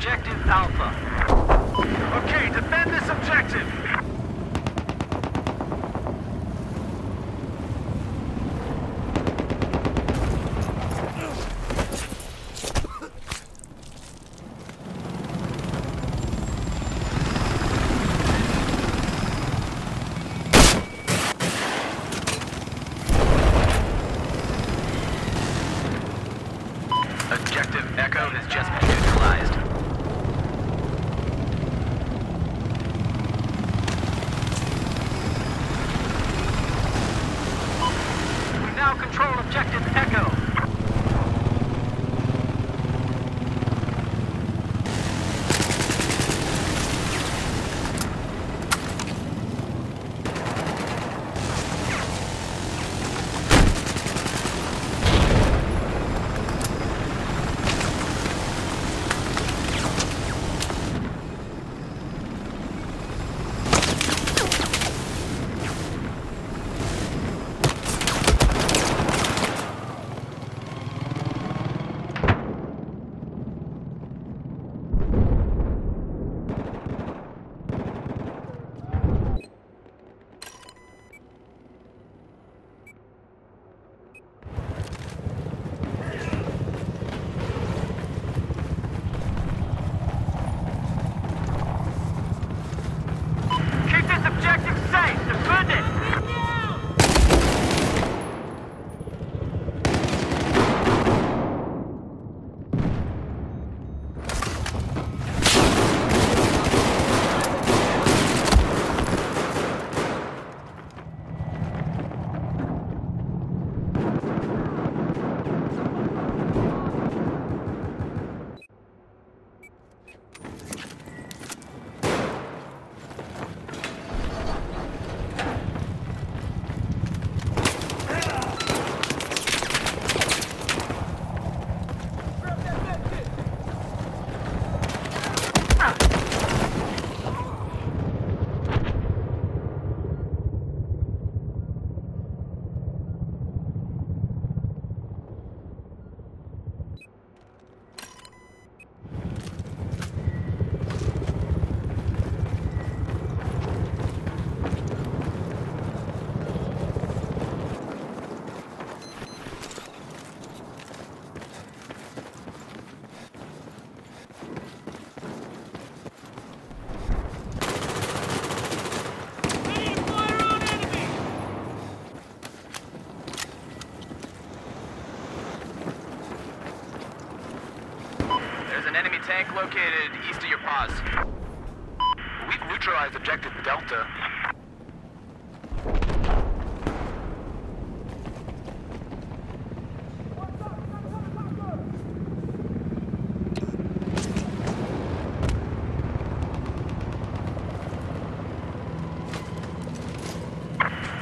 objective Alpha. Okay, defend this objective. Objective Echo has just been neutralized. Tank located east of your pause. We've neutralized objective Delta.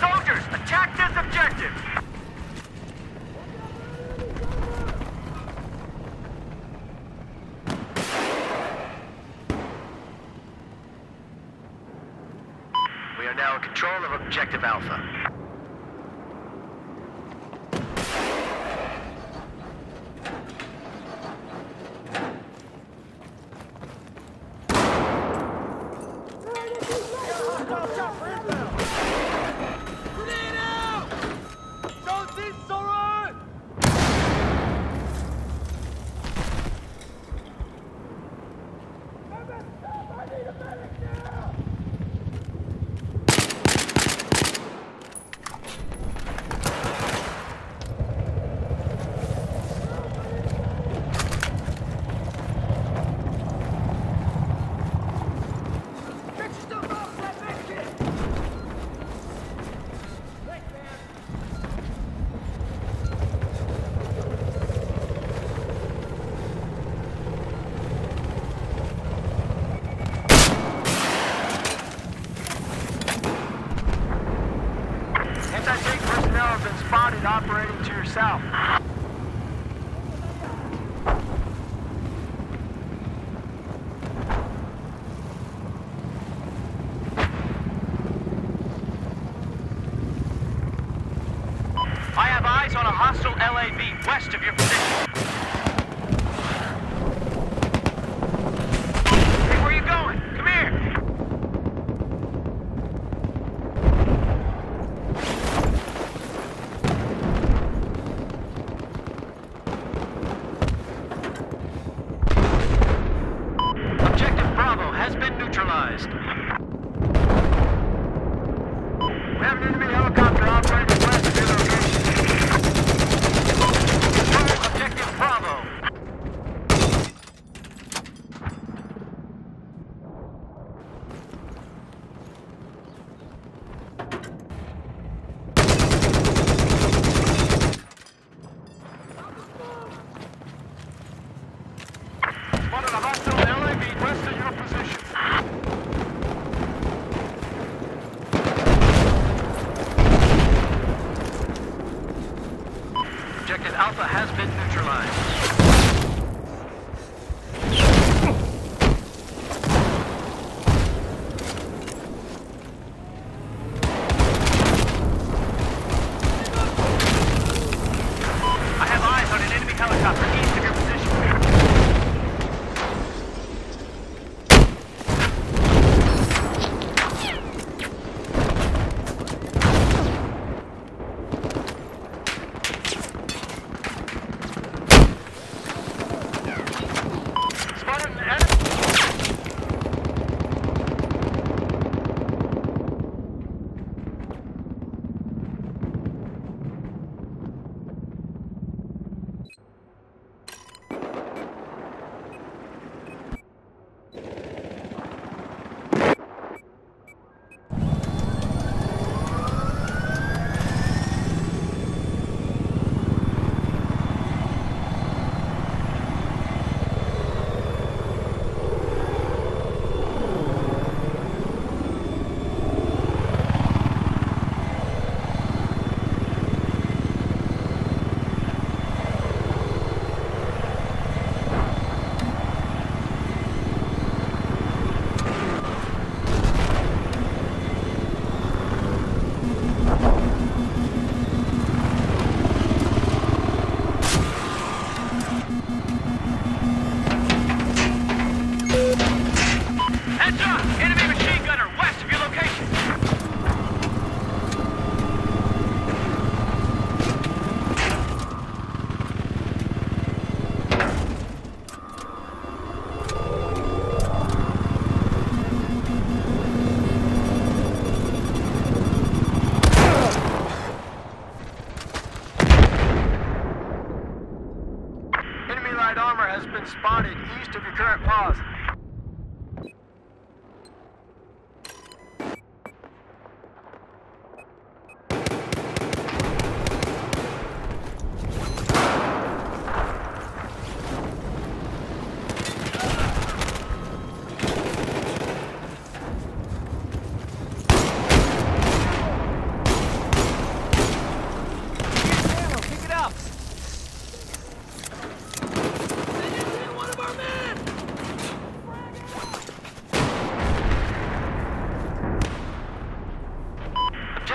Soldiers, attack this objective. In control of objective Alpha. West of your position.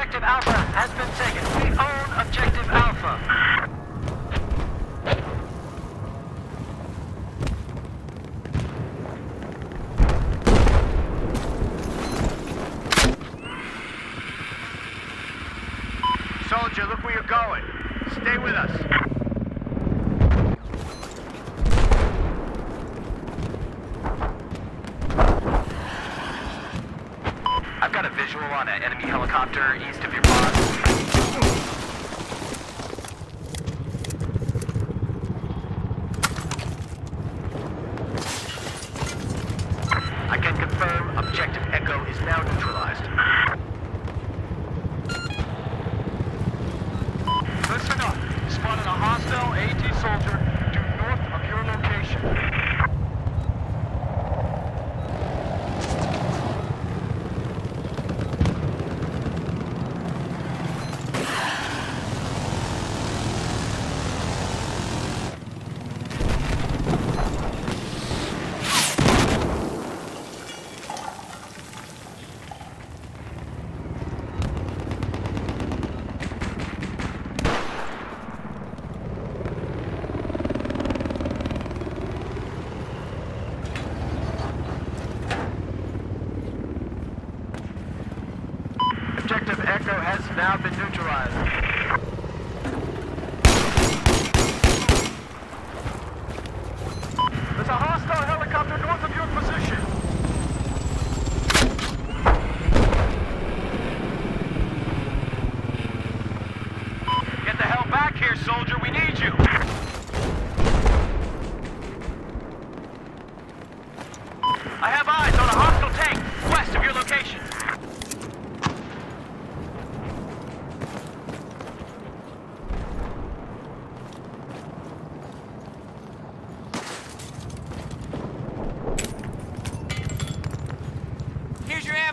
Objective Alpha has been taken. We own Objective Alpha. visual on an enemy helicopter east of your pod.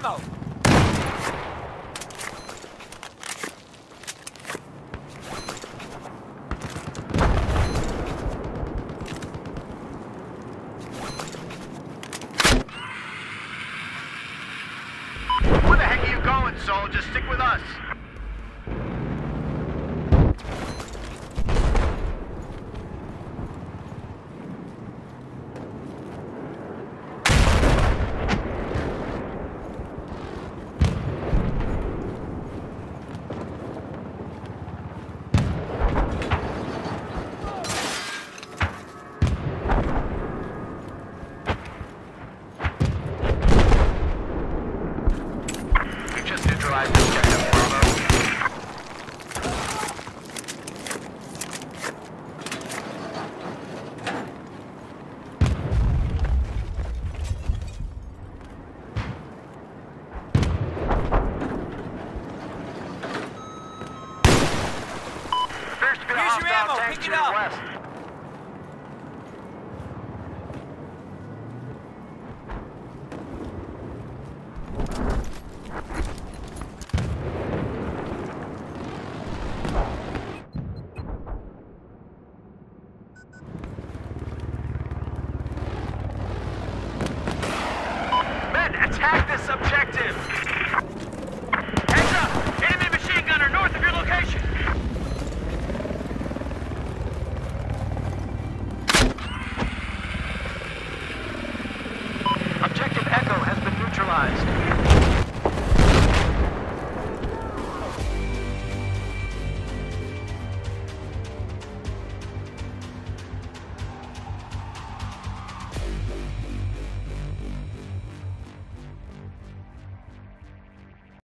ammo! neutralized